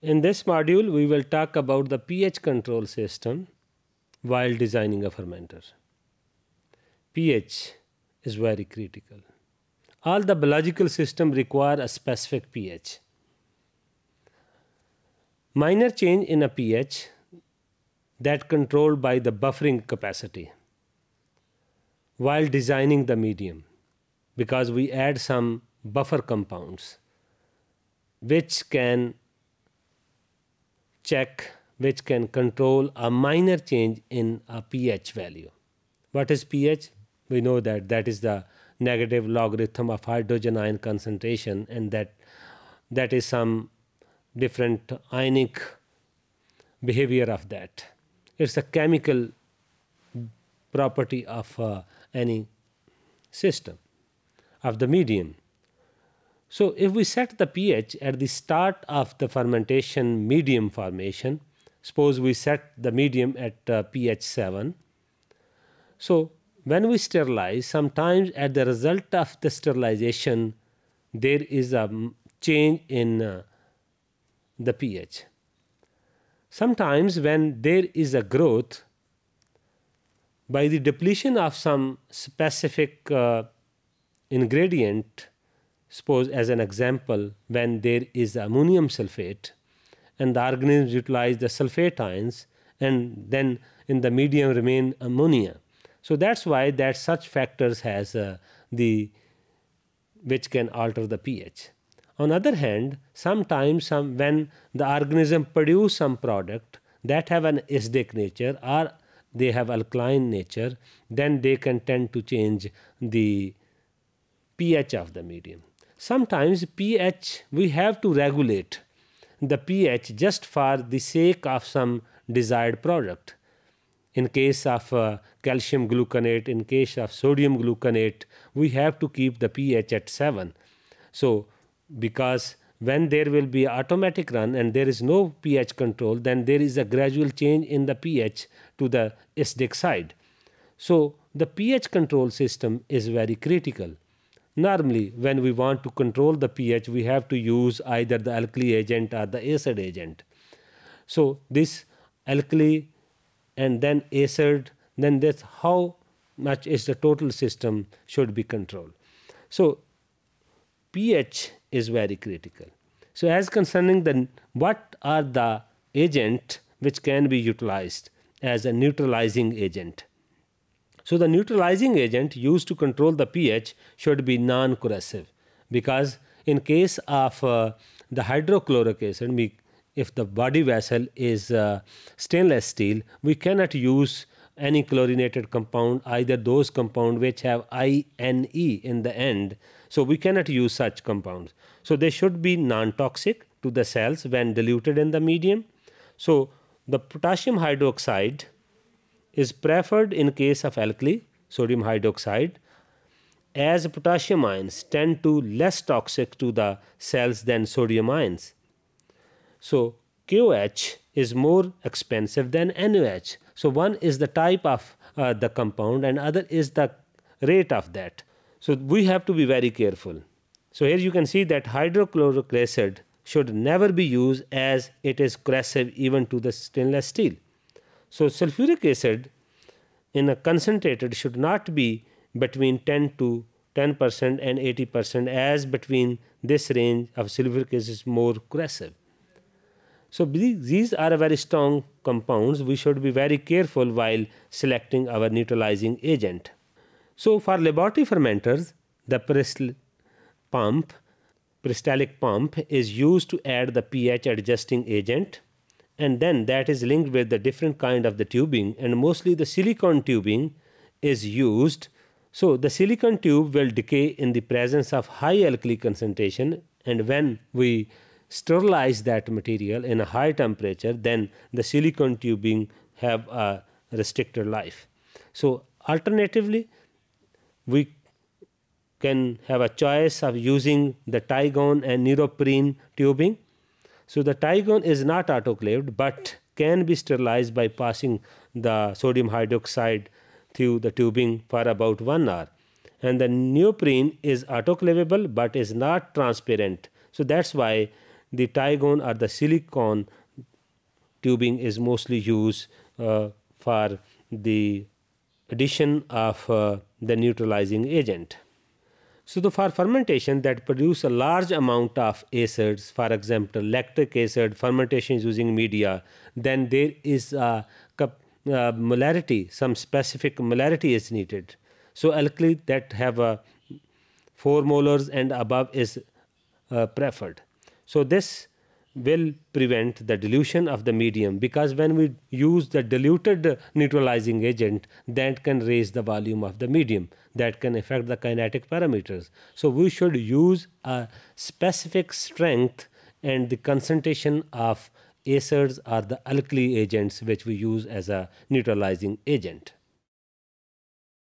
In this module, we will talk about the pH control system while designing a fermenter. pH is very critical. All the biological systems require a specific pH. Minor change in a pH that controlled by the buffering capacity while designing the medium because we add some buffer compounds which can check which can control a minor change in a pH value. What is pH? We know that that is the negative logarithm of hydrogen ion concentration and that that is some different ionic behavior of that. It's a chemical property of uh, any system of the medium. So if we set the pH at the start of the fermentation medium formation, suppose we set the medium at uh, pH 7. So when we sterilize, sometimes at the result of the sterilization, there is a change in uh, the pH. Sometimes when there is a growth, by the depletion of some specific uh, ingredient, suppose as an example, when there is ammonium sulfate and the organisms utilize the sulfate ions and then in the medium remain ammonia. So that's why that such factors has uh, the which can alter the pH. On other hand, sometimes some when the organism produce some product that have an acidic nature or they have alkaline nature, then they can tend to change the pH of the medium. Sometimes pH we have to regulate the pH just for the sake of some desired product. In case of uh, calcium gluconate, in case of sodium gluconate, we have to keep the pH at 7. So, because when there will be automatic run and there is no pH control, then there is a gradual change in the pH to the acidic side. So, the pH control system is very critical. Normally, when we want to control the pH, we have to use either the alkali agent or the acid agent. So, this alkali and then acid, then that's how much is the total system should be controlled. So, pH is very critical. So, as concerning the what are the agent which can be utilized as a neutralizing agent. So the neutralizing agent used to control the pH should be non-corrosive because in case of uh, the hydrochloric acid, if the body vessel is uh, stainless steel, we cannot use any chlorinated compound, either those compound which have INE in the end. So we cannot use such compounds. So they should be non-toxic to the cells when diluted in the medium. So the potassium hydroxide is preferred in case of alkali, sodium hydroxide, as potassium ions tend to less toxic to the cells than sodium ions. So KOH is more expensive than NOH. So one is the type of uh, the compound and other is the rate of that. So we have to be very careful. So here you can see that hydrochloric acid should never be used as it is corrosive even to the stainless steel. So sulfuric acid in a concentrated should not be between 10 to 10 percent and 80 percent as between this range of sulfuric acid is more corrosive. So these are very strong compounds. We should be very careful while selecting our neutralizing agent. So for laboratory fermenters, the Pristl pump, peristaltic pump is used to add the pH adjusting agent and then that is linked with the different kind of the tubing and mostly the silicon tubing is used. So the silicon tube will decay in the presence of high alkali concentration and when we sterilize that material in a high temperature then the silicon tubing have a restricted life. So alternatively we can have a choice of using the Tygon and neoprene tubing so the Tygon is not autoclaved but can be sterilized by passing the sodium hydroxide through the tubing for about 1 hour. And the neoprene is autoclavable but is not transparent. So that's why the Tygon or the silicone tubing is mostly used uh, for the addition of uh, the neutralizing agent. So the for fermentation that produce a large amount of acids, for example, lactic acid fermentation is using media, then there is a uh, molarity, some specific molarity is needed. So alkali that have a 4 molars and above is uh, preferred. So this will prevent the dilution of the medium because when we use the diluted neutralizing agent that can raise the volume of the medium that can affect the kinetic parameters. So we should use a specific strength and the concentration of acids or the alkali agents which we use as a neutralizing agent.